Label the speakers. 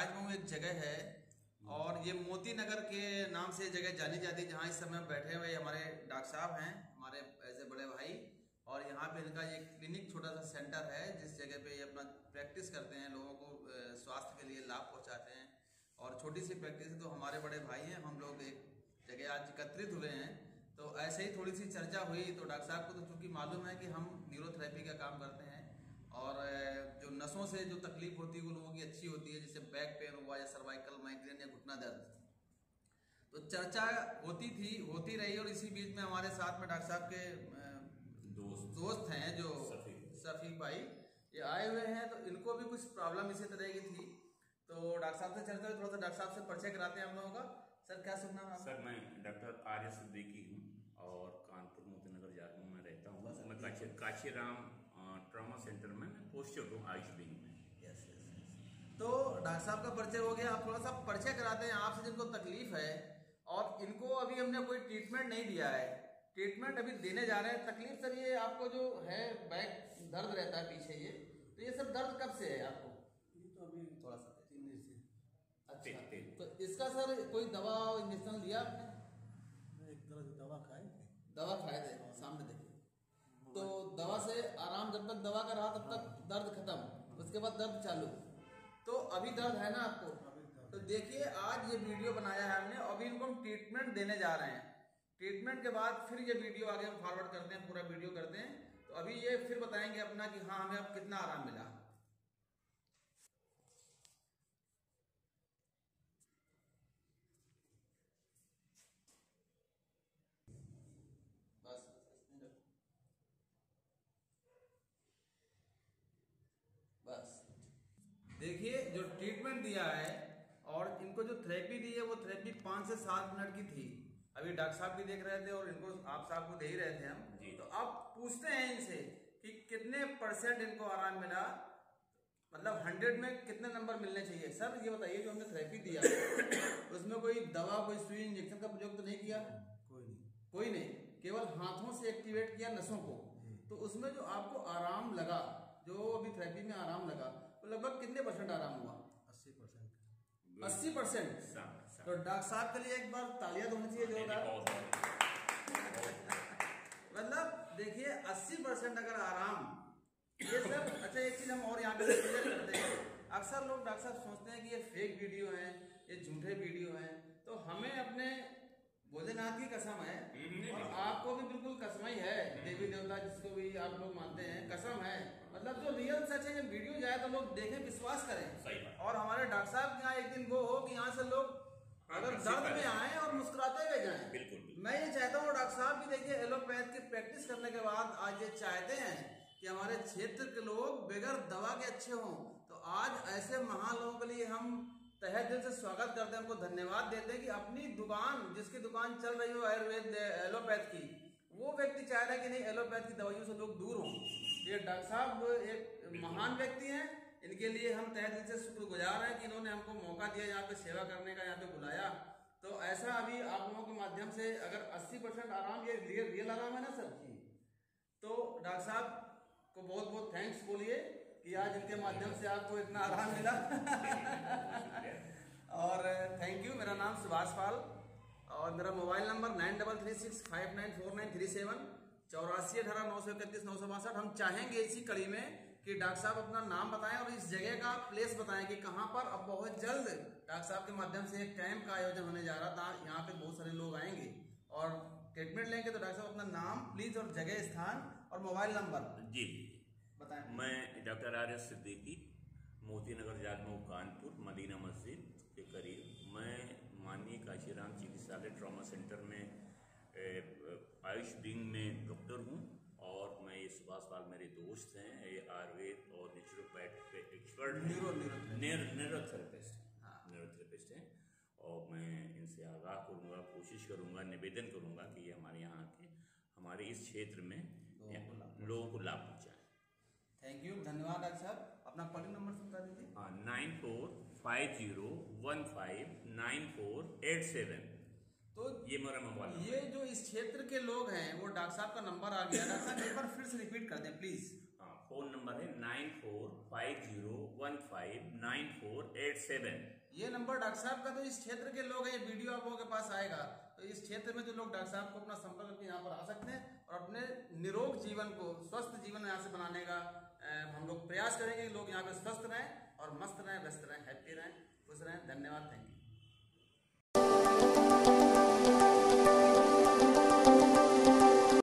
Speaker 1: में जाजमऊ एक जगह है और ये मोती नगर के नाम से जगह जानी जाती है, जहाँ इस समय बैठे हुए हमारे डॉक्टर साहब हैं, हमारे ऐसे बड़े भाई। और यहाँ पे इनका ये क्लिनिक छोटा सा सेंटर है, जिस जगह पे ये अपना प्रैक्टिस करते हैं, लोगों को स्वास्थ्य के लिए लाभ पहुँचाते हैं। और छोटी सी प्रैक्टिस तो हमारे बड़े भाई हैं, हम लोग एक जगह आज एकत्रित हुए हैं। तो ऐसे ही थोड़ी सी चर्चा हुई तो डॉक्टर साहब को तो चूँकि मालूम है कि हम न्यूरोथेरेपी का काम करते हैं और जो नसों से जो तकलीफ़ होती है वो लोगों की अच्छी होती है जैसे बैक पेन हुआ या सर्वाइकल माइग्रेन या घुटना दर्द। तो चर्चा होती थी होती रही और इसी बीच में हमारे साथ में डॉक्टर साहब के
Speaker 2: दोस्त।
Speaker 1: दोस्त हैं जो।
Speaker 2: सफीक
Speaker 1: भाई ये आए हुए हैं तो इनको भी कुछ प्रॉब्लम इसी तरह की थी। तो डॉक्टर साहब से चर्चा हुई थोड़ा सा डॉक्टर साहब से परिचय कराते हैं हम लोगों का। सर क्या सुनना है
Speaker 2: सर मैं डॉक्टर आर्य सिद्दीकी हूँ और कानपुर मोतीनगर जागरूक में रहता हूँ। मैं काशी काशीराम ट्रॉमा सेंटर में मैं पोस्टर हूँ आयुष विंग में।
Speaker 1: यस यस तो डॉक्टर साहब का परिचय हो गया। आप थोड़ा सा परिचय कराते हैं। आपसे जिनको तकलीफ़ है और इनको अभी हमने कोई ट्रीटमेंट नहीं दिया है। ट्रीटमेंट अभी देने जा रहे हैं। तकलीफ़ सर ये आपको जो है बैक दर्द रहता है पीछे ये। तो ये सब दर्द कब से है आपको?
Speaker 3: ये तो अभी
Speaker 1: थोड़ा सा
Speaker 3: तीन दिन से।
Speaker 1: अच्छा।
Speaker 2: तेल- तेल।
Speaker 1: तो इसका सर कोई दवा इंजेक्शन लिया आपने?
Speaker 3: एक तरह की दवा थी
Speaker 1: दवा खाए थे सामने देखिए। तो दवा से आराम जब तक दवा का रहा तब तक दर्द खत्म। उसके बाद दर्द चालू। तो अभी दर्द है ना आपको? तो देखिए आज ये वीडियो बनाया है हमने अभी इनको हम ट्रीटमेंट देने जा रहे हैं। ट्रीटमेंट के बाद फिर ये वीडियो आगे हम फॉरवर्ड करते हैं पूरा वीडियो करते हैं। तो अभी ये फिर बताएँगे अपना कि हाँ हमें अब कितना आराम मिला। ट्रीटमेंट दिया है और इनको जो थेरेपी दी है वो थेरेपी पाँच से सात मिनट की थी। अभी डॉक्टर साहब भी देख रहे थे और इनको आप साहब को दे ही रहे थे हम। तो अब पूछते हैं इनसे कि कितने परसेंट इनको आराम मिला? मतलब हंड्रेड में कितने नंबर मिलने चाहिए? सर ये बताइए जो हमने थेरेपी दिया उसमें कोई दवा कोई सुई इंजेक्शन का प्रयोग तो नहीं किया?
Speaker 3: कोई नहीं।
Speaker 1: कोई नहीं। केवल हाथों से एक्टिवेट किया नसों को। तो उसमें जो आपको आराम लगा जो अभी थेरेपी में आराम लगा वो लगभग कितने परसेंट आराम हुआ?
Speaker 3: अस्सी परसेंट।
Speaker 1: तो डॉक्टर साहब के लिए एक बार तालियाँ होनी चाहिए
Speaker 2: नहीं,
Speaker 1: जोरदार मतलब देखिए अस्सी परसेंट अगर आराम ये सब अच्छा एक चीज़ हम और यहाँ पे करते हैं। अक्सर लोग डॉक्टर साहब सोचते हैं कि ये फेक वीडियो हैं ये झूठे वीडियो हैं तो हमें अपने भोलेनाथ की कसम है
Speaker 2: हम्म,
Speaker 1: और आपको भी बिल्कुल कसम ही है देवी देवता जिसको भी आप लोग मानते हैं कसम है। मतलब जो रियल सच है जब वीडियो जाए तो लोग देखें विश्वास करें।
Speaker 2: सही बात।
Speaker 1: और हमारे डॉक्टर साहब के यहाँ एक दिन वो हो कि यहाँ से लोग
Speaker 2: हाँ,
Speaker 1: अगर दर्द में आए और मुस्कुराते हुए जाएँ।
Speaker 2: बिल्कुल, बिल्कुल।
Speaker 1: मैं ये चाहता हूँ डॉक्टर साहब भी देखिए एलोपैथ की प्रैक्टिस करने के बाद आज ये चाहते हैं कि हमारे क्षेत्र के लोग बगैर दवा के अच्छे हों। तो आज ऐसे महान लोगों के लिए हम तहे दिल से स्वागत करते हैं उनको धन्यवाद देते हैं कि अपनी दुकान जिसकी दुकान चल रही हो आयुर्वेद एलोपैथ की वो व्यक्ति चाह रहा है कि नहीं एलोपैथ की दवाइयों से लोग दूर हों। ये डॉक्टर साहब एक महान व्यक्ति हैं। इनके लिए हम तहे दिल से शुक्रगुजार हैं कि इन्होंने हमको मौका दिया यहाँ पे सेवा करने का यहाँ पे बुलाया। तो ऐसा अभी आप लोगों के माध्यम से अगर 80 परसेंट आराम ये रियल रियल आराम है ना सर? तो डॉक्टर साहब को बहुत बहुत थैंक्स बोलिए कि आज इनके माध्यम से आपको इतना आराम मिला। और थैंक यू मेरा नाम सुभाष पाल और मेरा mobile number nine double three six five nine four nine three seven. चौरासी अठारह नौ सौ इकतीस नौ सौ बासठ। हम चाहेंगे इसी कड़ी में कि डॉक्टर साहब अपना नाम बताएँ और इस जगह का प्लेस बताएँ कि कहाँ पर अब बहुत जल्द डॉक्टर साहब के माध्यम से एक कैंप का आयोजन होने जा रहा था। यहाँ पे बहुत सारे लोग आएँगे और ट्रीटमेंट लेंगे तो डॉक्टर साहब अपना नाम प्लीज़ और जगह स्थान और मोबाइल नंबर
Speaker 2: जी।
Speaker 1: बताएँ।
Speaker 2: मैं डॉक्टर आर्य सिद्दीकी मोती नगर जागमऊ कानपुर मदीना मस्जिद के करीब। मैं माननीय काशीराम चिकित्सालय ट्रॉमा सेंटर में आयुष विंग में डॉक्टर हूँ और मैं ये सुभाष पाल मेरे दोस्त हैं ये आयुर्वेद और नेचुरोपैथ पे एक्सपर्ट हैं।
Speaker 1: न्यूरोथेरेपिस्ट।
Speaker 2: न्यूरोथेरेपिस्ट
Speaker 1: हाँ।
Speaker 2: हैं। और मैं इनसे आगाह करूँगा कोशिश करूँगा निवेदन करूँगा कि ये हमारे यहाँ के हमारे इस क्षेत्र में
Speaker 1: लोगों को लाभ
Speaker 2: को पहुँचाएँ।
Speaker 1: थैंक यू धन्यवाद डॉक्टर साहब अपना कॉलिंग नंबर बता दीजिए।
Speaker 2: हाँ nine four five zero one five nine four eight seven
Speaker 1: तो
Speaker 2: ये मेरा मोबाइल
Speaker 1: ये जो इस क्षेत्र के लोग हैं वो डॉक्टर साहब का नंबर आ गया डॉक्टर साहब एक बार फिर से रिपीट कर दें प्लीज़
Speaker 2: हाँ फ़ोन नंबर है nine four five zero one five nine four eight seven
Speaker 1: ये नंबर डॉक्टर साहब का तो इस क्षेत्र के लोग हैं ये वीडियो आप लोगों के पास आएगा। तो इस क्षेत्र में जो लोग डॉक्टर साहब को अपना संपर्क करके यहाँ पर आ सकते हैं और अपने निरोग जीवन को स्वस्थ जीवन यहाँ से बनाने का हम लोग प्रयास करेंगे लोग यहाँ पे स्वस्थ रहें और मस्त रहें व्यस्त रहें हैप्पी रहें खुश रहें। धन्यवाद थैंक यू